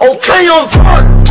Okay, on target!